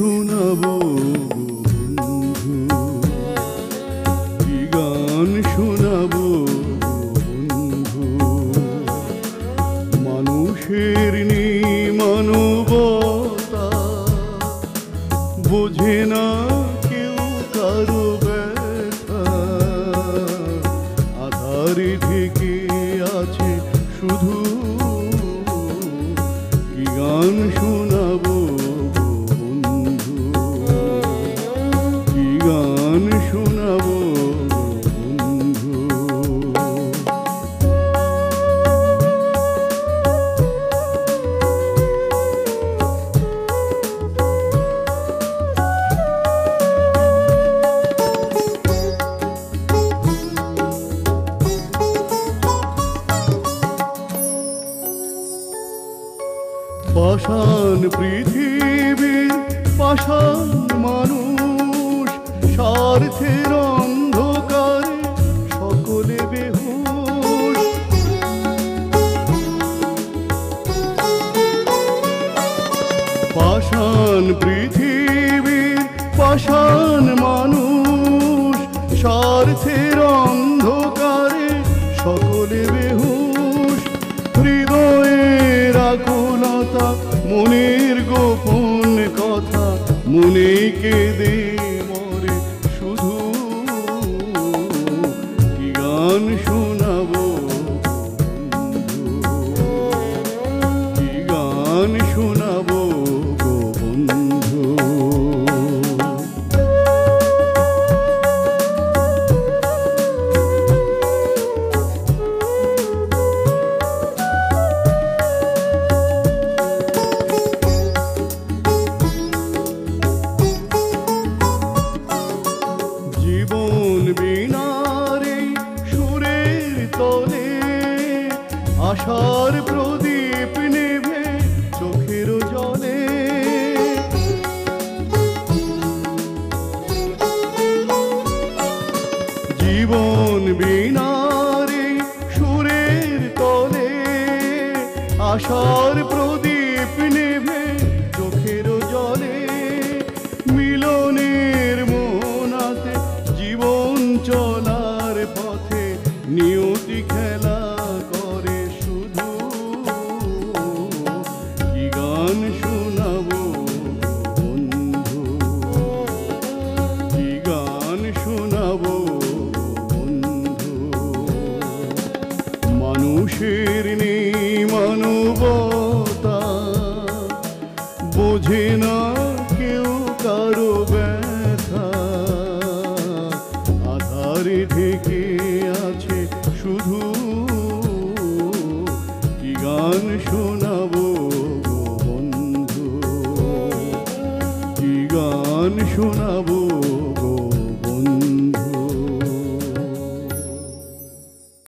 শোনাব বন্ধু। কি গান শোনাব বন্ধু। মানুষের নি মানবতা বোঝে না কেউ কারও ব্যথা। আধারে ঢেকে আছে শুধু কি গান শোনা পাষাণ পৃথিবী পাষাণ মানুষ। স্বার্থের অন্ধকার সকলে বেহুশ। পাষাণ পৃথিবীর পাষাণ মানুষ। স্বার্থের মনের গোপন কথা মনে কেঁদে মরে শুধু কি শোনাবো কি গান শোনাবো জীবন বিনারে সুরের তলে। আশার প্রদীপ নেভে চোখের জলে। জীবন বিনারে সুরের তলে। আশার নেই মানবতা। বোঝে না কেউ কারও ব্যথা। আধারে ঢেকে আছে শুধু কি গান শোনাবো বন্ধু? কি গান শোনাবো